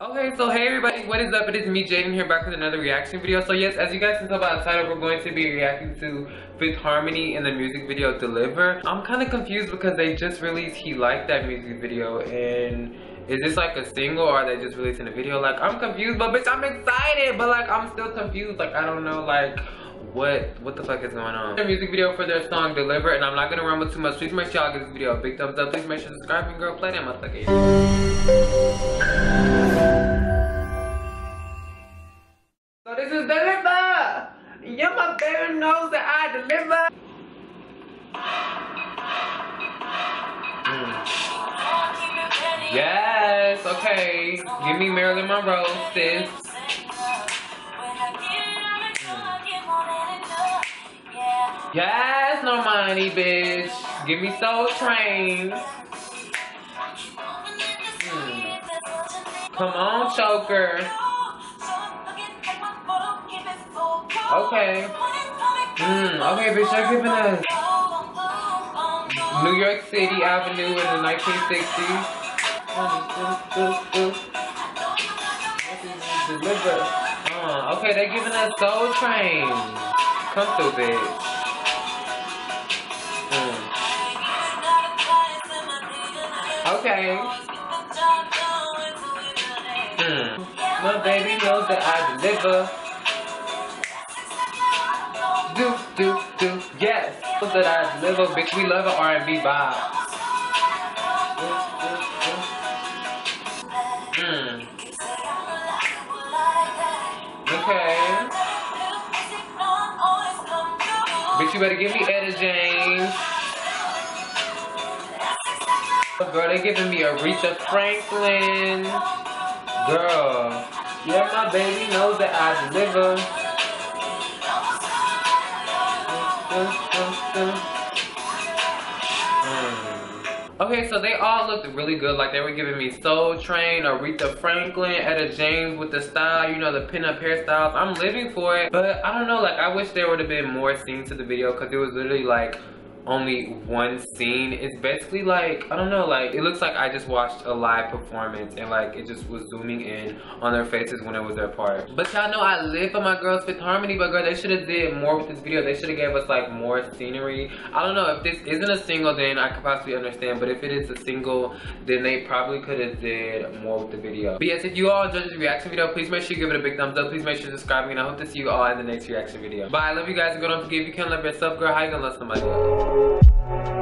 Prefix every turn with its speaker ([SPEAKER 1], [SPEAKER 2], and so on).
[SPEAKER 1] Okay, so hey everybody, what is up? It is me, Jayden, here back with another reaction video. So yes, as you guys can tell by the title, we're going to be reacting to Fifth Harmony in the music video Deliver. I'm kind of confused because they just released He Liked That music video and is this like a single or are they just releasing a video? Like, I'm confused, but bitch, I'm excited, but like, I'm still confused. Like, I don't know, like, what what the fuck is going on music video for their song deliver and i'm not gonna rumble too much please make sure y'all give this video a big thumbs up please make sure to subscribe and girl play that motherfucker mm. yes okay give me marilyn monroe sis Yes, Normani, bitch. Give me Soul Train. Hmm. Come on, Choker. Okay. Hmm. Okay, bitch, they're giving us New York City Avenue in the 1960s. Deliver. Uh, okay, they're giving us Soul Train. Come through, bitch. Okay. Hmm. My baby knows that I deliver. Do, do, do, yes. That I deliver, bitch. We love an R&B vibe. Hmm. Okay. Bitch, you better give me Etta James. Girl, they giving me Aretha Franklin. Girl. Yeah, my baby knows that I deliver. Hmm. Okay, so they all looked really good. Like they were giving me Soul Train, Aretha Franklin, Etta James with the style, you know, the pinup hairstyles. I'm living for it. But I don't know, like I wish there would have been more scenes to the video because it was literally like only one scene. It's basically like, I don't know, like it looks like I just watched a live performance and like it just was zooming in on their faces when it was their part. But y'all know I live for my girls Fifth Harmony, but girl, they should have did more with this video. They should have gave us like more scenery. I don't know, if this isn't a single then I could possibly understand, but if it is a single, then they probably could have did more with the video. But yes, if you all enjoyed this reaction video, please make sure you give it a big thumbs up. Please make sure to subscribe and I hope to see you all in the next reaction video. Bye, I love you guys go don't forget if you can't love yourself, girl, how you gonna love somebody? thank you